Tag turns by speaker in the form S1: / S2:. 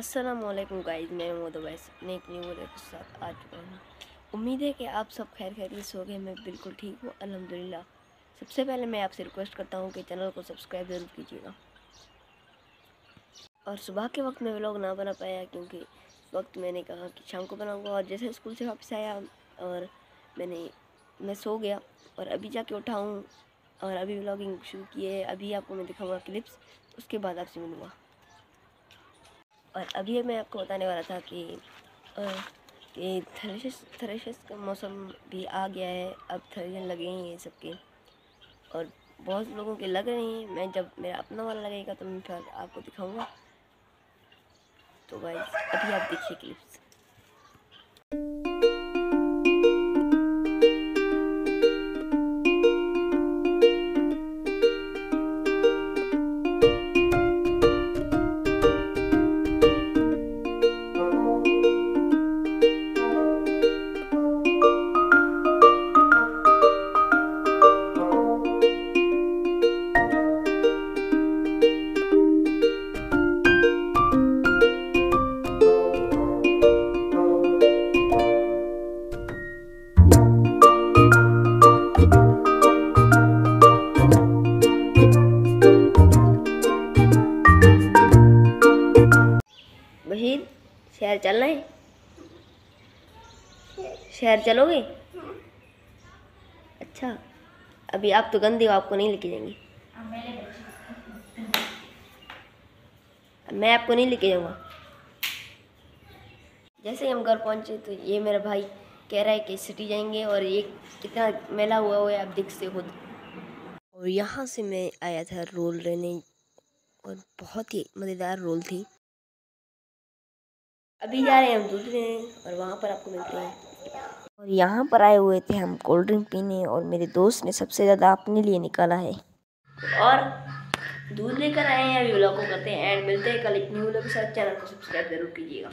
S1: Aslam guys मैं मोद वैस अपने न्यू के साथ आ चुका हूँ। उम्मीद है कि आप सब खैर खैर सो गए मैं बिल्कुल ठीक हूँ, अल्हम्दुलिल्लाह। सबसे पहले मैं आपसे रिक्वेस्ट करता हूँ कि चैनल को सब्सक्राइब ज़रूर कीजिएगा। और सुबह के वक्त मैं व्लॉग ना बना पाया, क्योंकि वक्त मैंने कहा कि शाम को बनाऊँगा, और जैसे स्कूल से वापस आया, और मैंने, मैं सो गया, और अभी जाके उठाऊँ और अभी व्लॉगिंग शुरू किए अभी आपको मैं दिखाऊँगा क्लिप्स, उसके बाद आपसे मिलूँगा। और अभी मैं आपको बताने वाला था कि कि थ्रेशस थ्रेशस का मौसम भी आ गया है। अब थ्रेशन लगे ही हैं सबके। और बहुत लोगों के लग रहे हैं। मैं जब मेरा अपना वाला लगेगा तो मैं फिर आपको दिखाऊँगा। तो भाई अभी आप देखिए क्लिप्स बशीर शहर चलना है? शहर चलोगे? अच्छा अभी आप तो गंदे हो, आपको नहीं लेके जाएँगे। मैं आपको नहीं लेके जाऊँगा। जैसे ही हम घर पहुँचे तो ये मेरा भाई कह रहा है कि सिटी जाएँगे और ये कितना मेला हुआ हुआ है, आप देख से खुद। और यहाँ से मैं आया था रोल लेने, और बहुत ही मज़ेदार रोल थी। अभी जा रहे हैं हम दूध लेने और वहाँ पर आपको मिलते हैं। और यहाँ पर आए हुए थे हम कोल्ड ड्रिंक पीने और मेरे दोस्त ने सबसे ज़्यादा अपने लिए निकाला है। और दूध लेकर आए हैं, अभी व्लॉग को करते हैं एंड मिलते हैं कल। एक न्यू व्लॉग के साथ चैनल को सब्सक्राइब ज़रूर कीजिएगा।